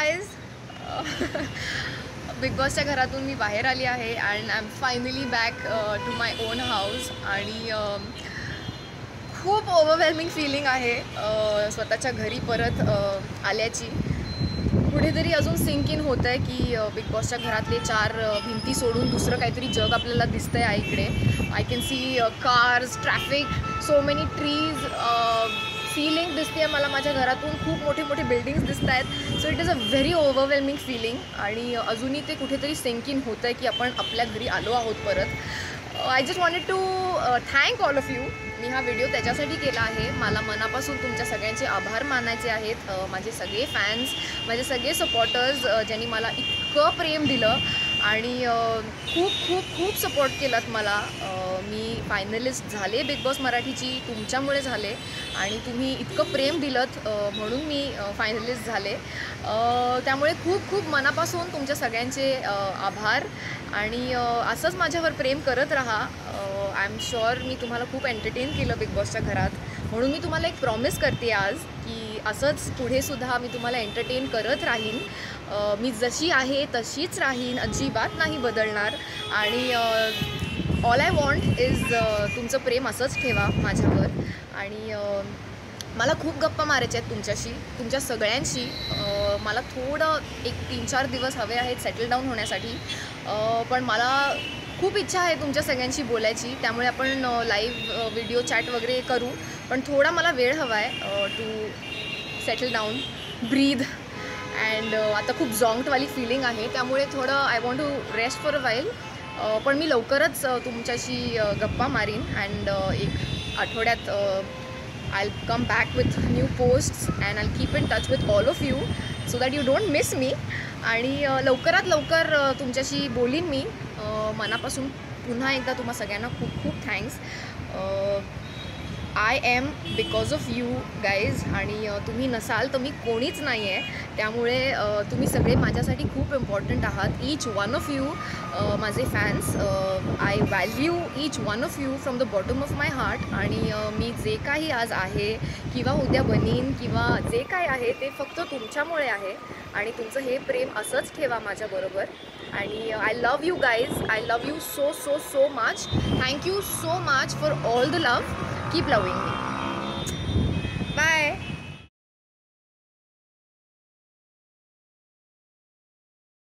Guys big बॉसच्या घरातून मी बाहेर आली आहे and I am finally back to my own house आणि um, खूप ओव्हरवेल्मिंग फिलिंग आहे uh, स्वतःच्या घरी परत uh, आल्याची. कुठेतरी अजून सिंक इन होतं आहे की uh, बिग बॉसच्या घरातले चार भिंती सोडून दुसरं काहीतरी जग आपल्याला दिसतं आहे इकडे. I can see cars traffic so many trees feeling दिसते मला माझ्या घरातून. खूप मोठे मोठे बिल्डिंग्स दिसत आहेत so it is a very overwhelming feeling आणि अजूनही ते कुठेतरी सेंकिन होतं आहे की आपण आपल्या घरी आलो आहोत परत. I just wanted to thank all of you मी हा व्हिडिओ त्याच्यासाठी केला आहे. मला मनापासून तुमच्या सगळ्यांचे आभार मानायचे आहेत. Uh, माझे सगळे फॅन्स माझे सगळे सपोर्टर्स uh, ज्यांनी मला इतकं प्रेम दिलं. आणि खूप खूप खूप सपोर्ट केलात मला. मी फायनलिस्ट झाले बिग बॉस मराठीची तुमच्यामुळे झाले आणि तुम्ही इतकं प्रेम दिलत म्हणून मी फायनलिस्ट झाले. त्यामुळे खूप खूप मनापासून तुमच्या सगळ्यांचे आभार आणि असंच माझ्यावर प्रेम करत राहा. आय एम शुअर मी तुम्हाला खूप एंटरटेन केलं बिग बॉसच्या घरात. म्हणून मी तुम्हाला एक प्रॉमिस करते आज की असंच पुढे सुद्धा मी तुम्हाला एंटरटेन करत राहीन. मी जशी आहे तशीच राहीन. अजिबात नाही बदलणार. आणि ऑल आय वॉन्ट इज तुमचं प्रेम असंच ठेवा माझ्यावर. आणि मला खूप गप्पा मारायच्या आहेत तुमच्याशी तुमच्या सगळ्यांशी. मला थोडं एक तीन चार दिवस हवे आहेत सेटल डाऊन होण्यासाठी. पण मला खूप इच्छा आहे तुमच्या सगळ्यांशी बोलायची. त्यामुळे आपण लाईव्ह व्हिडिओ चॅट वगैरे करू. पण थोडा मला वेळ हवा आहे to settle down breathe and आता खूप झॉंगटवाली फिलिंग आहे. त्यामुळे थोडं I want to rest for a while पण मी लवकरच uh, तुमच्याशी uh, गप्पा मारीन अँड uh, एक आठवड्यात I come back with new posts and I keep in touch with all of you so that you don't miss me आणि लवकरात लवकर तुमच्याशी बोलीन मी. मनापासून पुन्हा एकदा तुम्हा सगळ्यांना खूप खूप thanks I am because of you guys आणि तुम्ही नसाल तर मी कोणीच नाही आहे त्यामुळे तुम्ही सगळे माझ्यासाठी खूप इम्पॉर्टंट आहात ईच वन ऑफ यू माझे fans I value each one of you from the bottom of my heart आणि मी जे काही आज आहे किंवा उद्या बनीन किंवा जे काय आहे ते फक्त तुमच्यामुळे आहे आणि तुमचं हे प्रेम असंच ठेवा माझ्याबरोबर आणि I love you guys I love you so so so much thank you so much for all the love keep love loving me